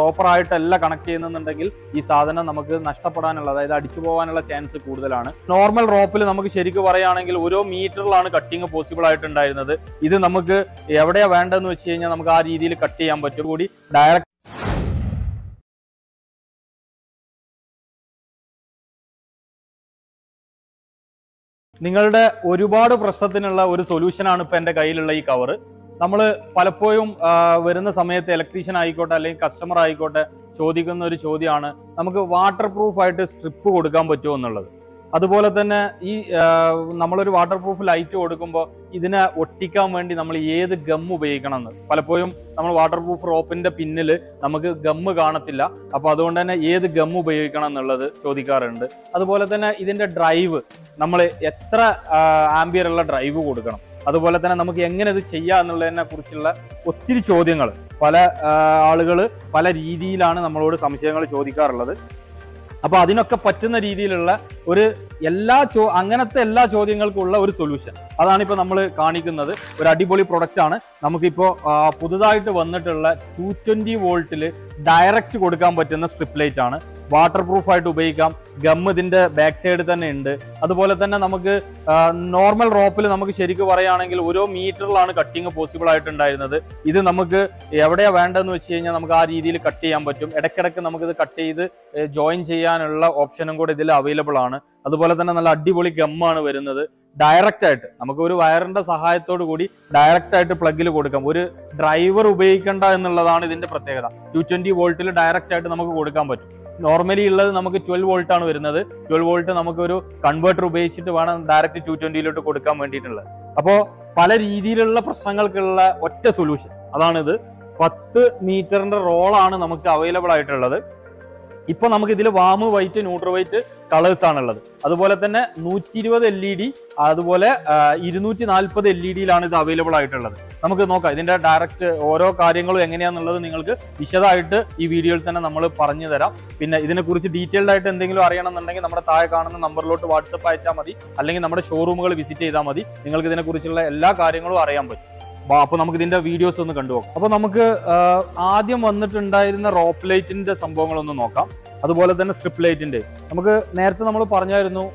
Proper ആയിട്ടല്ല connect ചെയ്യുന്നുണ്ടെങ്കിൽ ഈ സാധനം നമുക്ക് നഷ്ടപ്പെടാനുള്ള അതായത് അടിച്ചു പോകാനുള്ള ചാൻസ് കൂടുതലാണ്. നോർമൽ റോപ്പിൽ നമുക്ക് ശരിക്കും പറയുകയാണെങ്കിൽ ഓരോ മീറ്ററിലാണ് കട്ടിങ് പോസിബിൾ ആയിട്ടുണ്ടായിരുന്നത്. ഇത് നമുക്ക് എവിടെയാ വേണ്ടതെന്ന് വെച്ച് കഴിഞ്ഞാൽ നമുക്ക് ആ രീതിയിൽ കട്ട് ചെയ്യാൻ പറ്റും. കൂടി ഡയറക്റ്റ് നിങ്ങളുടെ ഒരുപാട് പ്രശ്നത്തിനുള്ള ഒരു സൊല്യൂഷനാണ് ഇപ്പൊ എന്റെ കയ്യിലുള്ള ഈ കവർ നമ്മൾ പലപ്പോഴും വരുന്ന സമയത്ത് ഇലക്ട്രീഷ്യൻ ആയിക്കോട്ടെ അല്ലെങ്കിൽ കസ്റ്റമർ ആയിക്കോട്ടെ ചോദിക്കുന്ന ഒരു ചോദ്യമാണ് നമുക്ക് വാട്ടർ പ്രൂഫ് ആയിട്ട് സ്ട്രിപ്പ് കൊടുക്കാൻ പറ്റുമോ? എന്നുള്ളത്. അതുപോലെ തന്നെ ഈ നമ്മളൊരു വാട്ടർ പ്രൂഫ് ലൈറ്റ് കൊടുക്കുമ്പോൾ ഇതിനെ ഒട്ടിക്കാൻ വേണ്ടി നമ്മൾ ഏത് ഗം ഉപയോഗിക്കണം എന്ന്. പലപ്പോഴും നമ്മൾ വാട്ടർ പ്രൂഫ് റോപ്പിന്റെ പിന്നിൽ നമുക്ക് ഗമ്മ് കാണത്തില്ല. അപ്പോൾ അതുകൊണ്ട് തന്നെ ഏത് ഗം ഉപയോഗിക്കണം എന്നുള്ളത് ചോദിക്കാറുണ്ട്. അതുപോലെ തന്നെ ഇതിന്റെ ഡ്രൈവ് നമ്മൾ എത്ര ആംബിയർ ഉള്ള ഡ്രൈവ് കൊടുക്കണം. അതുപോലെ തന്നെ നമുക്ക് എങ്ങനെ ഇത് ചെയ്യാം എന്നുള്ളതിനെ കുറിച്ചുള്ള ഒത്തിരി ചോദ്യങ്ങൾ പല ആളുകൾ പല രീതിയിലാണ് നമ്മളോട് സംശയങ്ങൾ ചോദിക്കാറുള്ളത്. അപ്പോൾ അതിനൊക്കെ പറ്റുന്ന രീതിയിലുള്ള ഒരു എല്ലാ ചോ അങ്ങനത്തെ എല്ലാ ചോദ്യങ്ങൾക്കുള്ള ഒരു സൊല്യൂഷൻ അതാണ് ഇപ്പൊ നമ്മൾ കാണിക്കുന്നത്. ഒരു അടിപൊളി പ്രൊഡക്റ്റ് ആണ്. നമുക്കിപ്പോൾ പുതുതായിട്ട് വന്നിട്ടുള്ള ടു ട്വന്റി വോൾട്ടിൽ ഡയറക്റ്റ് കൊടുക്കാൻ പറ്റുന്ന സ്ട്രിപ്പ് ലൈറ്റ് ആണ്. വാട്ടർ പ്രൂഫ് ആയിട്ട് ഉപയോഗിക്കാം. ഗം ഇതിന്റെ ബാക്ക് സൈഡ് തന്നെ ഉണ്ട്. അതുപോലെ തന്നെ നമുക്ക് നോർമൽ റോപ്പിൽ നമുക്ക് ശരിക്കും പറയുകയാണെങ്കിൽ ഓരോ മീറ്ററിലാണ് കട്ടിങ് പോസിബിൾ ആയിട്ടുണ്ടായിരുന്നത്. ഇത് നമുക്ക് എവിടെയാണ് വേണ്ടതെന്ന് വെച്ച് കഴിഞ്ഞാൽ നമുക്ക് ആ രീതിയിൽ കട്ട് ചെയ്യാൻ പറ്റും. ഇടയ്ക്കിടയ്ക്ക് നമുക്കിത് കട്ട് ചെയ്ത് ജോയിൻ ചെയ്യാനുള്ള ഓപ്ഷനും കൂടെ ഇതിൽ അവൈലബിൾ ആണ്. അതുപോലെ തന്നെ നല്ല അടിപൊളി ഗമ്മാണ് വരുന്നത്. ഡയറക്റ്റ് ആയിട്ട് നമുക്ക് ഒരു വയറിന്റെ സഹായത്തോടു കൂടി ഡയറക്റ്റ് ആയിട്ട് പ്ലഗിൽ കൊടുക്കാം. ഒരു ഡ്രൈവർ ഉപയോഗിക്കേണ്ട എന്നുള്ളതാണ് ഇതിന്റെ പ്രത്യേകത. ടു ട്വന്റി വോൾട്ടിൽ ഡയറക്റ്റ് ആയിട്ട് നമുക്ക് കൊടുക്കാൻ പറ്റും. നോർമലി ഉള്ളത് നമുക്ക് ട്വൽവ് വോൾട്ട് ആണ് വരുന്നത്. ട്വൽവ് വോൾട്ട് നമുക്ക് ഒരു കൺവേർട്ടർ ഉപയോഗിച്ചിട്ട് വേണം ഡയറക്റ്റ് ടു ട്വന്റിയിലോട്ട് കൊടുക്കാൻ വേണ്ടിയിട്ടുള്ളത്. അപ്പോ പല രീതിയിലുള്ള പ്രശ്നങ്ങൾക്കുള്ള ഒറ്റ സൊല്യൂഷൻ അതാണിത്. പത്ത് മീറ്ററിന്റെ റോളാണ് നമുക്ക് അവൈലബിൾ ആയിട്ടുള്ളത്. ഇപ്പൊ നമുക്ക് ഇതിൽ warm white neutral white colours ആണുള്ളത്. അതുപോലെ തന്നെ നൂറ്റി ഇരുപത് എൽ ഇ ഡി അതുപോലെ ഇരുന്നൂറ്റി നാൽപ്പത് എൽ ഇ ഡിയിലാണ് ഇത് അവൈലബിൾ ആയിട്ടുള്ളത്. നമുക്ക് നോക്കാം ഇതിന്റെ ഡയറക്റ്റ് ഓരോ കാര്യങ്ങളും എങ്ങനെയാണെന്നുള്ളത് നിങ്ങൾക്ക് വിശദമായിട്ട് ഈ വീഡിയോയിൽ തന്നെ നമ്മൾ പറഞ്ഞു തരാം. പിന്നെ ഇതിനെക്കുറിച്ച് ഡീറ്റെയിൽഡ് ആയിട്ട് എന്തെങ്കിലും അറിയണമെന്നുണ്ടെങ്കിൽ നമ്മുടെ താഴെ കാണുന്ന നമ്പറിലോട്ട് വാട്സപ്പ് അയച്ചാൽ മതി. അല്ലെങ്കിൽ നമ്മുടെ ഷോറൂമുകൾ വിസിറ്റ് ചെയ്താൽ മതി. നിങ്ങൾക്ക് ഇതിനെക്കുറിച്ചുള്ള എല്ലാ കാര്യങ്ങളും അറിയാൻ പറ്റും. അപ്പോൾ അപ്പൊ നമുക്ക് ഇതിന്റെ വീഡിയോസ് ഒന്ന് കണ്ടുപോകാം അപ്പൊ നമുക്ക് ആദ്യം വന്നിട്ടുണ്ടായിരുന്ന റോപ്പ് ലൈറ്റിന്റെ സംഭവങ്ങളൊന്ന് നോക്കാം. അതുപോലെ തന്നെ സ്ട്രിപ്പ് ലൈറ്റിന്റെ നമുക്ക് നേരത്തെ നമ്മൾ പറഞ്ഞായിരുന്നു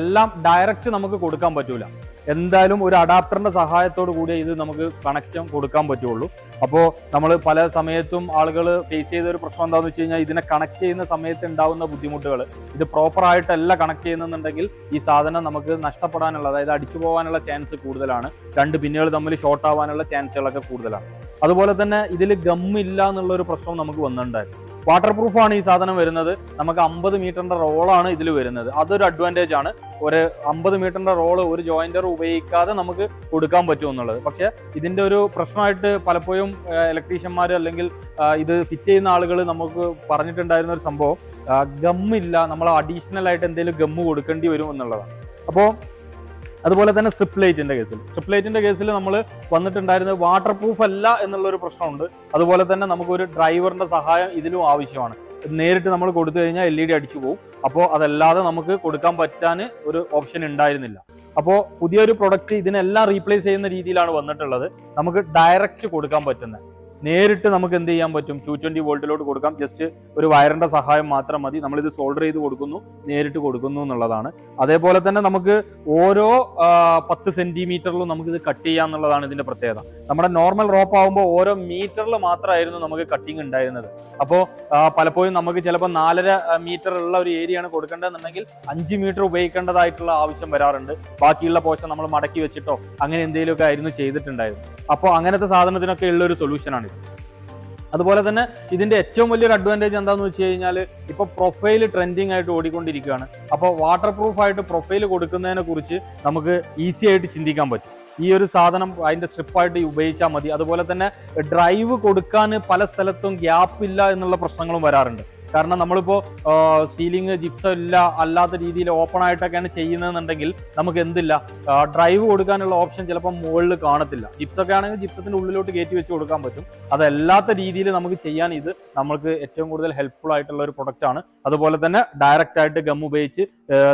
എല്ലാം ഡയറക്റ്റ് നമുക്ക് കൊടുക്കാൻ പറ്റൂല. എന്തായാലും ഒരു അഡാപ്റ്ററിന്റെ സഹായത്തോടു കൂടി ഇത് നമുക്ക് കണക്ഷൻ കൊടുക്കാൻ പറ്റുള്ളൂ. അപ്പോൾ നമ്മൾ പല സമയത്തും ആളുകൾ ഫേസ് ചെയ്ത ഒരു പ്രശ്നം എന്താണെന്ന് വെച്ച് കഴിഞ്ഞാൽ ഇതിനെ കണക്ട് ചെയ്യുന്ന സമയത്ത് ഉണ്ടാവുന്ന ബുദ്ധിമുട്ടുകൾ ഇത് പ്രോപ്പറായിട്ടല്ല കണക്ട് ചെയ്യുന്നുണ്ടെങ്കിൽ ഈ സാധനം നമുക്ക് നഷ്ടപ്പെടാനുള്ള അതായത് അടിച്ചു പോകാനുള്ള ചാൻസ് കൂടുതലാണ്. രണ്ട് പിന്നുകൾ തമ്മിൽ ഷോർട്ട് ആവാനുള്ള ചാൻസുകളൊക്കെ കൂടുതലാണ്. അതുപോലെ തന്നെ ഇതിൽ ഗമ്മില്ല എന്നുള്ള ഒരു പ്രശ്നം നമുക്ക് വന്നിട്ടുണ്ടായിരുന്നു. വാട്ടർ പ്രൂഫാണ് ഈ സാധനം വരുന്നത്. നമുക്ക് അമ്പത് മീറ്ററിന്റെ റോളാണ് ഇതിൽ വരുന്നത്. അതൊരു അഡ്വാന്റേജ് ആണ്. ഒരു അമ്പത് മീറ്ററിന്റെ റോൾ ഒരു ജോയിന്റർ ഉപയോഗിക്കാതെ നമുക്ക് കൊടുക്കാൻ പറ്റും എന്നുള്ളത്. പക്ഷെ ഇതിന്റെ ഒരു പ്രശ്നമായിട്ട് പലപ്പോഴും ഇലക്ട്രീഷ്യന്മാർ അല്ലെങ്കിൽ ഇത് ഫിറ്റ് ചെയ്യുന്ന ആളുകൾ നമുക്ക് പറഞ്ഞിട്ടുണ്ടായിരുന്ന ഒരു സംഭവം ഗമ്മില്ല നമ്മൾ അഡീഷണൽ ആയിട്ട് എന്തെങ്കിലും ഗമ്മ് കൊടുക്കേണ്ടി വരും എന്നുള്ളതാണ്. അപ്പോൾ അതുപോലെ തന്നെ സ്ട്രിപ്പ് ലൈറ്റിന്റെ കേസിൽ സ്ട്രിപ്പ് ലൈറ്റിന്റെ കേസിൽ നമ്മൾ വന്നിട്ടുണ്ടായിരുന്നത് വാട്ടർ പ്രൂഫ് അല്ല എന്നുള്ള ഒരു പ്രശ്നമുണ്ട്. അതുപോലെ തന്നെ നമുക്ക് ഒരു ഡ്രൈവറിന്റെ സഹായം ഇതിലും ആവശ്യമാണ്. നേരിട്ട് നമ്മൾ കൊടുത്തു കഴിഞ്ഞാൽ എൽ ഇ ഡി അടിച്ചു പോകും അപ്പോൾ അതല്ലാതെ നമുക്ക് കൊടുക്കാൻ പറ്റാൻ ഒരു ഓപ്ഷൻ ഉണ്ടായിരുന്നില്ല. അപ്പോൾ പുതിയൊരു പ്രൊഡക്റ്റ് ഇതിനെല്ലാം റീപ്ലേസ് ചെയ്യുന്ന രീതിയിലാണ് വന്നിട്ടുള്ളത്. നമുക്ക് ഡയറക്റ്റ് കൊടുക്കാൻ പറ്റുന്നത്. നേരിട്ട് നമുക്ക് എന്ത് ചെയ്യാൻ പറ്റും? ടു ട്വന്റി വോൾട്ടിലോട്ട് കൊടുക്കാം. ജസ്റ്റ് ഒരു വയറിന്റെ സഹായം മാത്രം മതി. നമ്മളിത് സോൾഡർ ചെയ്ത് കൊടുക്കുന്നു. നേരിട്ട് കൊടുക്കുന്നു എന്നുള്ളതാണ്. അതേപോലെ തന്നെ നമുക്ക് ഓരോ പത്ത് സെന്റിമീറ്ററിലും നമുക്ക് ഇത് കട്ട് ചെയ്യാം എന്നുള്ളതാണ് ഇതിന്റെ പ്രത്യേകത. നമ്മുടെ നോർമൽ റോപ്പ് ആകുമ്പോൾ ഓരോ മീറ്ററിൽ മാത്രമായിരുന്നു നമുക്ക് കട്ടിങ് ഉണ്ടായിരുന്നത്. അപ്പോൾ പലപ്പോഴും നമുക്ക് ചിലപ്പോൾ നാലര മീറ്റർ ഉള്ള ഒരു ആണ് കൊടുക്കേണ്ടതെന്നുണ്ടെങ്കിൽ അഞ്ച് മീറ്റർ ഉപയോഗിക്കേണ്ടതായിട്ടുള്ള ആവശ്യം വരാറുണ്ട്. ബാക്കിയുള്ള പോഷൻ നമ്മൾ മടക്കി വെച്ചിട്ടോ അങ്ങനെ എന്തെങ്കിലുമൊക്കെ ആയിരുന്നു ചെയ്തിട്ടുണ്ടായിരുന്നു അപ്പോൾ അങ്ങനത്തെ സാധനത്തിനൊക്കെ ഉള്ള ഒരു സൊല്യൂഷനാണ് അതുപോലെ തന്നെ ഇതിന്റെ ഏറ്റവും വലിയൊരു അഡ്വാന്റേജ് എന്താന്ന് വെച്ച് കഴിഞ്ഞാൽ ഇപ്പൊ പ്രൊഫൈൽ ട്രെൻഡിങ് ആയിട്ട് ഓടിക്കൊണ്ടിരിക്കുകയാണ്. അപ്പോൾ വാട്ടർ പ്രൂഫ് ആയിട്ട് പ്രൊഫൈൽ കൊടുക്കുന്നതിനെ കുറിച്ച് നമുക്ക് ഈസി ആയിട്ട് ചിന്തിക്കാൻ പറ്റും. ഈ ഒരു സാധനം അതിന്റെ സ്ട്രിപ്പായിട്ട് ഉപയോഗിച്ചാൽ മതി. അതുപോലെ തന്നെ ഡ്രൈവ് കൊടുക്കാൻ പല സ്ഥലത്തും ഗ്യാപ്പ് ഇല്ല എന്നുള്ള പ്രശ്നങ്ങളും വരാറുണ്ട്. കാരണം നമ്മളിപ്പോ സീലിംഗ് ജിപ്സം ഇല്ല അല്ലാത്ത രീതിയിൽ ഓപ്പൺ ആയിട്ടൊക്കെയാണ് ചെയ്യുന്നതെന്നുണ്ടെങ്കിൽ നമുക്ക് എന്തില്ല ഡ്രൈവ് കൊടുക്കാനുള്ള ഓപ്ഷൻ ചിലപ്പോൾ മുകളിൽ കാണത്തില്ല. ജിപ്സൊക്കെ ആണെങ്കിൽ ജിപ്സത്തിന്റെ ഉള്ളിലോട്ട് കയറ്റി വെച്ച് കൊടുക്കാൻ പറ്റും. അതല്ലാത്ത രീതിയിൽ നമുക്ക് ചെയ്യാൻ ഇത് നമുക്ക് ഏറ്റവും കൂടുതൽ ഹെൽപ്ഫുൾ ആയിട്ടുള്ള ഒരു പ്രൊഡക്റ്റ് ആണ്. അതുപോലെ തന്നെ ഡയറക്റ്റ് ആയിട്ട് ഗം ഉപയോഗിച്ച്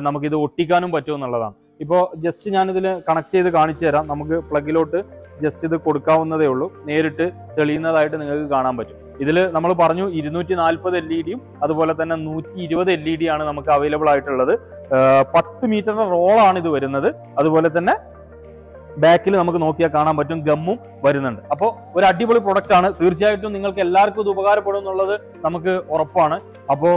നമുക്ക് നമുക്കിത് ഒട്ടിക്കാനും പറ്റും എന്നുള്ളതാണ്. ഇപ്പോൾ ജസ്റ്റ് ഞാനിതിൽ കണക്ട് ചെയ്ത് കാണിച്ചു തരാം. നമുക്ക് പ്ലഗിലോട്ട് ജസ്റ്റ് ഇത് കൊടുക്കാവുന്നതേ ഉള്ളൂ. നേരിട്ട് തെളിയുന്നതായിട്ട് നിങ്ങൾക്ക് കാണാൻ പറ്റും. ഇതിൽ നമ്മൾ പറഞ്ഞു ഇരുന്നൂറ്റി നാൽപ്പത് എൽ ഇ ഡിയും അതുപോലെ തന്നെ നൂറ്റി ഇരുപത് എൽ ഇ ഡി ആണ് നമുക്ക് അവൈലബിൾ ആയിട്ടുള്ളത്. പത്ത് മീറ്ററിന്റെ റോളാണ് ഇത് വരുന്നത്. അതുപോലെ തന്നെ ബാക്കിൽ നമുക്ക് നോക്കിയാൽ കാണാൻ പറ്റും ഗമ്മും വരുന്നുണ്ട്. അപ്പോൾ ഒരു അടിപൊളി പ്രൊഡക്റ്റ് ആണ്. തീർച്ചയായിട്ടും നിങ്ങൾക്ക് എല്ലാവർക്കും ഇത് ഉപകാരപ്പെടും എന്നുള്ളത് നമുക്ക് ഉറപ്പാണ്. അപ്പോൾ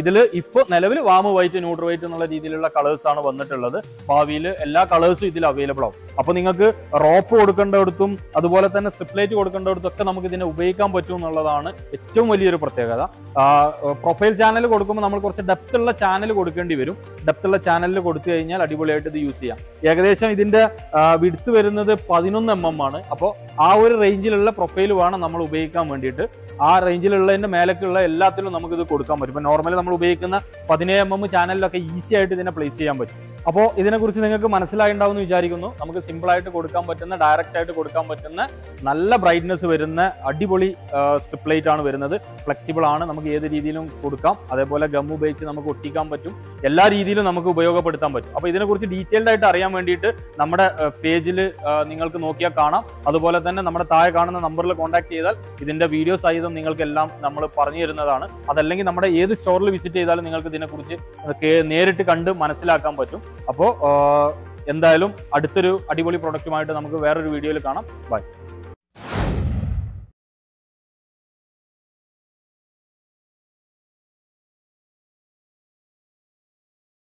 ഇതിൽ ഇപ്പോൾ നിലവിൽ വാമ് വൈറ്റ് ന്യൂട്രൽ വൈറ്റ് എന്നുള്ള രീതിയിലുള്ള കളേഴ്സ് ആണ് വന്നിട്ടുള്ളത്. ഭാവിയിൽ എല്ലാ കളേഴ്സും ഇതിൽ അവൈലബിൾ ആവും. അപ്പോൾ നിങ്ങൾക്ക് റോപ്പ് കൊടുക്കേണ്ടടുത്തും അതുപോലെ തന്നെ സ്ട്രിപ്ലൈറ്റ് കൊടുക്കേണ്ടടുത്തും ഒക്കെ നമുക്ക് ഇതിനെ ഉപയോഗിക്കാൻ പറ്റും എന്നുള്ളതാണ് ഏറ്റവും വലിയൊരു പ്രത്യേകത. പ്രൊഫൈൽ ചാനൽ കൊടുക്കുമ്പോൾ നമ്മൾ കുറച്ച് ഡെപ്ത് ഉള്ള ചാനൽ കൊടുക്കേണ്ടി വരും. ഡെപ്ത് ഉള്ള ചാനലിൽ കൊടുത്തു കഴിഞ്ഞാൽ അടിപൊളിയായിട്ട് ഇത് യൂസ് ചെയ്യാം. ഏകദേശം ഇതിന്റെ വിടുത്ത് വരുന്നത് പതിനൊന്ന് എം എം ആണ്. അപ്പോൾ ആ ഒരു റേഞ്ചിലുള്ള പ്രൊഫൈൽ വേണം നമ്മൾ ഉപയോഗിക്കാൻ വേണ്ടിയിട്ട്. ആ റേഞ്ചിലുള്ളതിന്റെ മേലേക്കുള്ള എല്ലാത്തിലും നമുക്ക് ഇത് കൊടുക്കാൻ പറ്റും. ഇപ്പം നോർമലി നമ്മൾ ഉപയോഗിക്കുന്ന പതിനേഴ് എം എം ചാനലിലൊക്കെ ഈസി ആയിട്ട് ഇതിനെ പ്ലേസ് ചെയ്യാൻ പറ്റും. അപ്പോൾ ഇതിനെക്കുറിച്ച് നിങ്ങൾക്ക് മനസ്സിലായിണ്ടാവുമെന്ന് വിചാരിക്കുന്നു. നമുക്ക് സിമ്പിളായിട്ട് കൊടുക്കാൻ പറ്റുന്ന ഡയറക്റ്റ് ആയിട്ട് കൊടുക്കാൻ പറ്റുന്ന നല്ല ബ്രൈറ്റ്നസ് വരുന്ന അടിപൊളി സ്ട്രിപ്പ് ലൈറ്റ് ആണ് വരുന്നത്. ഫ്ലെക്സിബിൾ ആണ്. നമുക്ക് ഏത് രീതിയിലും കൊടുക്കാം. അതേപോലെ ഗം ഉപയോഗിച്ച് നമുക്ക് ഒട്ടിക്കാൻ പറ്റും. എല്ലാ രീതിയിലും നമുക്ക് ഉപയോഗപ്പെടുത്താൻ പറ്റും. അപ്പോൾ ഇതിനെക്കുറിച്ച് ഡീറ്റെയിൽഡ് ആയിട്ട് അറിയാൻ വേണ്ടിയിട്ട് നമ്മുടെ പേജിൽ നിങ്ങൾക്ക് നോക്കിയാൽ കാണാം. അതുപോലെ തന്നെ നമ്മുടെ താഴെ കാണുന്ന നമ്പറിൽ കോൺടാക്ട് ചെയ്താൽ ഇതിന്റെ വീഡിയോ സഹിതം നിങ്ങൾക്കെല്ലാം നമ്മൾ പറഞ്ഞു തരുന്നതാണ്. അതല്ലെങ്കിൽ നമ്മുടെ ഏത് സ്റ്റോറിൽ വിസിറ്റ് ചെയ്താലും നിങ്ങൾക്ക് ഇതിനെക്കുറിച്ച് നേരിട്ട് കണ്ട് മനസ്സിലാക്കാൻ പറ്റും. അപ്പോൾ എന്തായാലും അടുത്തൊരു അടിപൊളി പ്രൊഡക്റ്റുമായിട്ട് നമുക്ക് വേറൊരു വീഡിയോയിൽ കാണാം. ബൈ